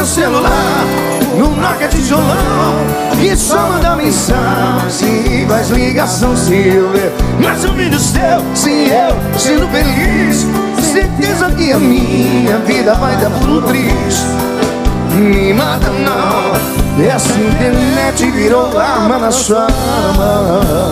meu celular No Nokia tijolão E só manda mensagem Faz ligação se eu ver Mas o vídeo seu Se eu sendo feliz Certeza que a minha vida vai dar por triste. Me mata não. Essa internet virou arma na sua mão.